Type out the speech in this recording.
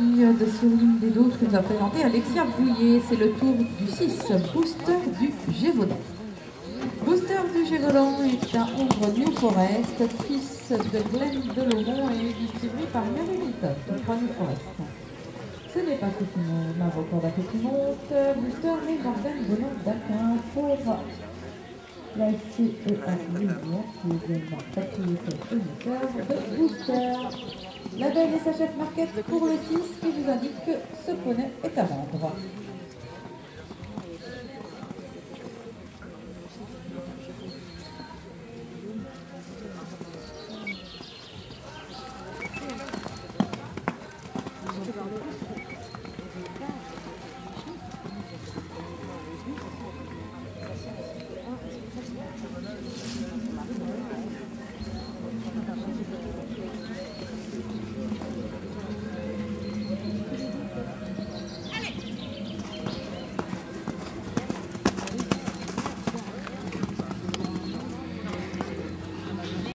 fille de Cyril des Douves que nous a présenté Alexia Bouillet. C'est le tour du 6, Booster du Gévaudan. Booster du Gévaudan est un ombre New Forest, fils de Glenn Delaurent et distribué par 3 New Forest. Ce n'est pas que ma record qui monte. Booster est d'organes de d'Aquin pour la un lumière qui est également émetteur de Booster. La belle et sachette marquette pour le 6 qui vous indique que ce poney est à vendre.